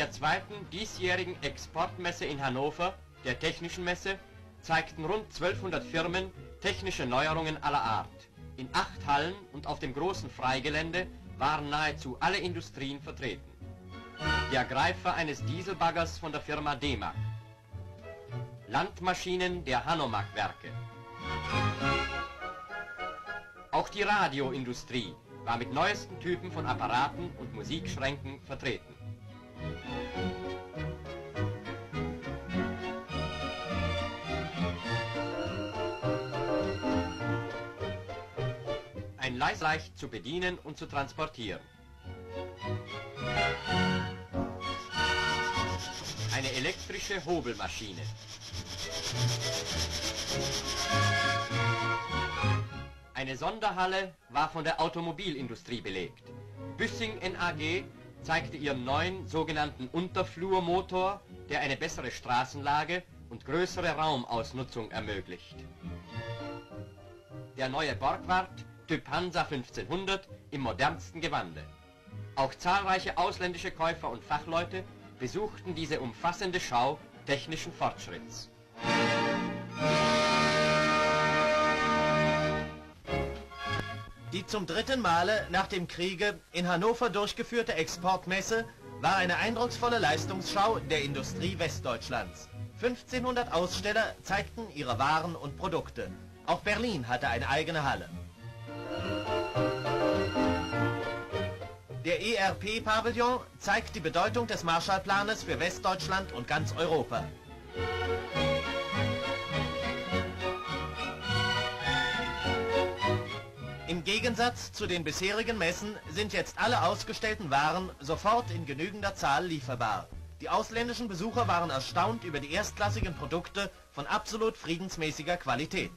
der zweiten diesjährigen Exportmesse in Hannover, der Technischen Messe, zeigten rund 1200 Firmen technische Neuerungen aller Art. In acht Hallen und auf dem großen Freigelände waren nahezu alle Industrien vertreten. Der Greifer eines Dieselbaggers von der Firma Demag. Landmaschinen der Hanomag-Werke. Auch die Radioindustrie war mit neuesten Typen von Apparaten und Musikschränken vertreten. Ein Leis leicht zu bedienen und zu transportieren. Eine elektrische Hobelmaschine. Eine Sonderhalle war von der Automobilindustrie belegt. Büssing NAG zeigte ihren neuen sogenannten Unterflurmotor, der eine bessere Straßenlage und größere Raumausnutzung ermöglicht. Der neue Borgward Typ Hansa 1500 im modernsten Gewande. Auch zahlreiche ausländische Käufer und Fachleute besuchten diese umfassende Schau technischen Fortschritts. Die zum dritten Male nach dem Kriege in Hannover durchgeführte Exportmesse war eine eindrucksvolle Leistungsschau der Industrie Westdeutschlands. 1500 Aussteller zeigten ihre Waren und Produkte. Auch Berlin hatte eine eigene Halle. Der ERP-Pavillon zeigt die Bedeutung des Marshallplanes für Westdeutschland und ganz Europa. Gegensatz zu den bisherigen Messen sind jetzt alle ausgestellten Waren sofort in genügender Zahl lieferbar. Die ausländischen Besucher waren erstaunt über die erstklassigen Produkte von absolut friedensmäßiger Qualität.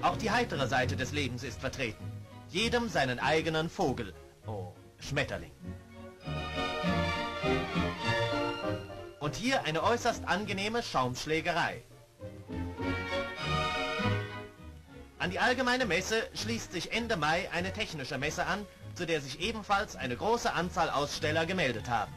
Auch die heitere Seite des Lebens ist vertreten. Jedem seinen eigenen Vogel. Oh, Schmetterling. Und hier eine äußerst angenehme Schaumschlägerei. An die allgemeine Messe schließt sich Ende Mai eine technische Messe an, zu der sich ebenfalls eine große Anzahl Aussteller gemeldet haben.